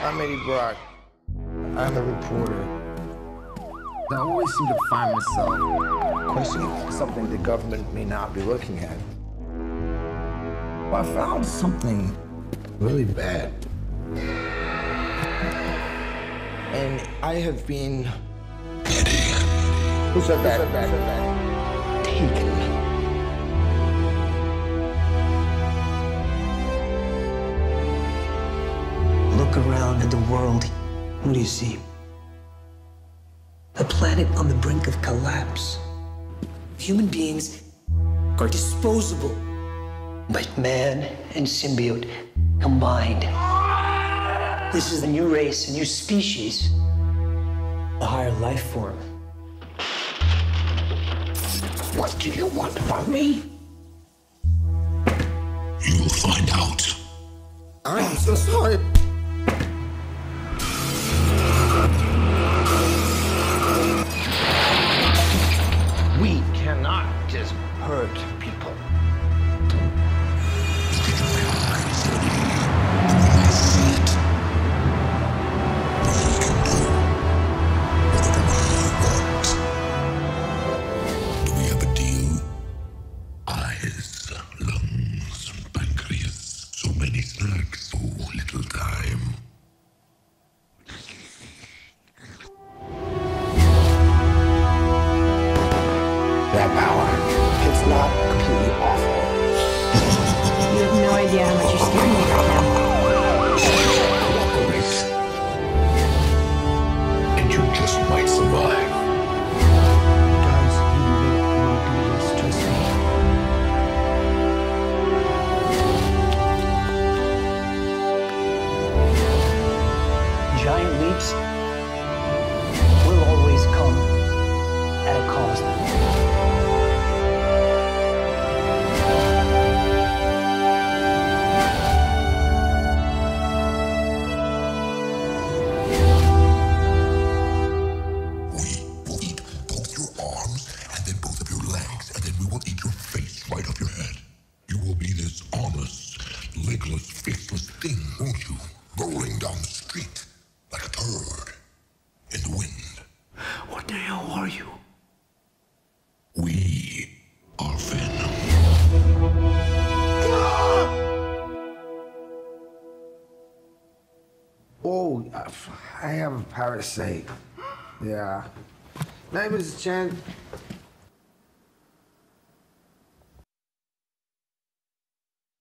I'm Eddie Brock. I'm a reporter. I always seem to find myself questioning something the government may not be looking at. I found something really bad. And I have been Eddie. Who said that? Who said that? Who said that? Taken. Look around at the world. What do you see? A planet on the brink of collapse. Human beings are disposable, but man and symbiote combined. This is a new race, a new species, a higher life form. What do you want from me? You'll find out. I'm so sorry. Many snacks, so little time. That power, it's not completely awful. You have no idea how much you're Giant leaps will always come at a cost. What the hell are you? We are Venom. Oh, I have a parasite. Yeah. Name is Chen.